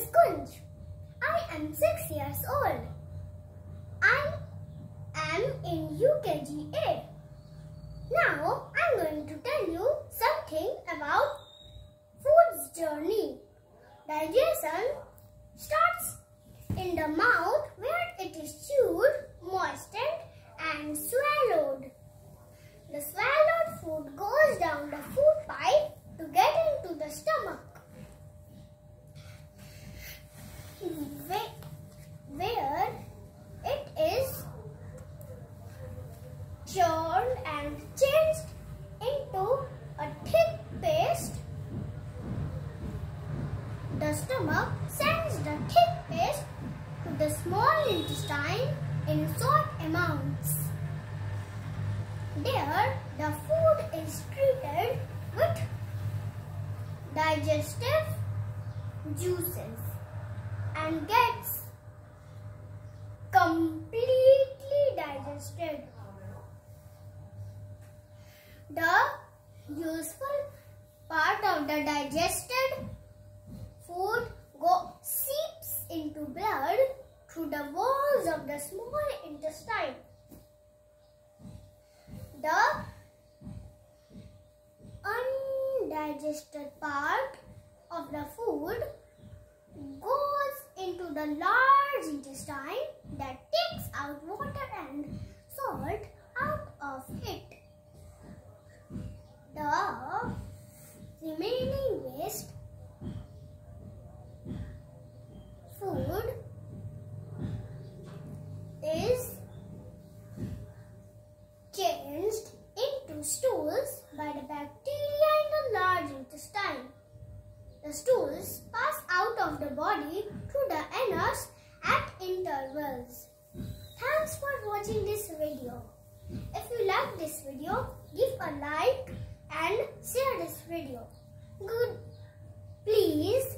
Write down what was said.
is Kunj. I am 6 years old. I am in UKG. Now I am going to tell you something about food's journey. Digestion starts in the mouth where it is chewed, moistened and swallowed. The swallowed food goes down the food pipe to get into the stomach. Where it is churned and changed into a thick paste. The stomach sends the thick paste to the small intestine in short amounts. There, the food is treated with digestive juices and gets completely digested. The useful part of the digested food go seeps into blood through the walls of the small intestine. The undigested part of the food goes into the large intestine that takes out water and salt out of it. The remaining waste food is changed into stools by the bacteria in the large intestine. The stools pass out of the body at intervals. Thanks for watching this video. If you like this video, give a like and share this video. Good. Please